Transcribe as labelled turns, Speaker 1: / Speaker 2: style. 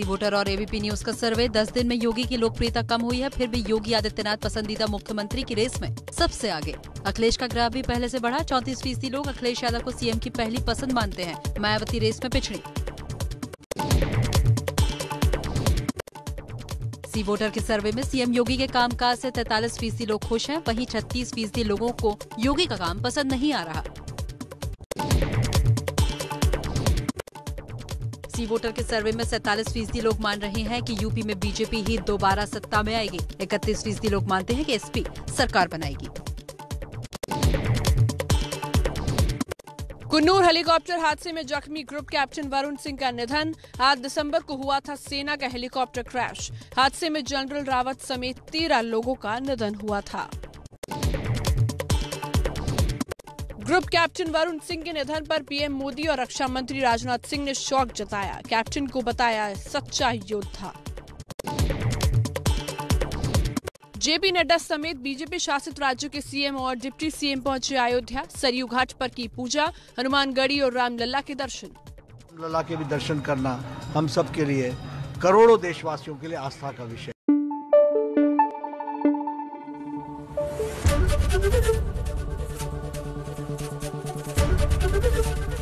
Speaker 1: सी voter और ABP news का survey. 10 दिन में योगी की लोकप्रियता कम हुई है, फिर भी योगी आदित्यनाथ पसंदीदा मुख्यमंत्री की रेस में सबसे आगे। अखिलेश का ग्राफ भी पहले से बढ़ा, चौंतीस फ़ीसदी लोग अखिलेश यादव को सीएम की पहली पसंद मानते हैं। मायावती रेस में पिछड़ी। सी वोटर के सर्वे में सीएम योगी के कामकाज से 43 फ़ीसदी लोग खुश हैं, वहीं 36 फ़ीसदी लोगों को योगी का काम पसंद नहीं आ रहा। सी वोटर के सर्वे में 47 फ़ीसदी लोग मान रहे हैं कि यूपी में बीजेपी ही दोबारा सत्ता में आएगी। 31 फ़ीसदी लोग मानते हैं कि एसपी सरकार बनाएगी।
Speaker 2: कुन्नूर हेलीकॉप्टर हादसे में जख्मी ग्रुप कैप्टन वरुण सिंह का निधन। आठ दिसंबर को हुआ था सेना का हेलीकॉप्टर क्रैश। हादसे में जनरल रावत समेत तेरह लोगों का निधन हुआ था। ग्रुप कैप्टन वरुण सिंह के निधन पर पीएम मोदी और रक्षा मंत्री राजनाथ सिंह ने शौक जताया। कैप्टन को बताया सच्चा योद्धा। जेपी नड्डा समेत बीजेपी शासित राज्यों के सीएम और डिप्टी सीएम पहुँचे अयोध्या। सरयू घाट पर की पूजा, हनुमानगढ़ी और रामलला के दर्शन।
Speaker 3: लला के भी दर्शन करना हम सब के लिए, करोड़ों देशवासियों के लिए आस्था का विषय।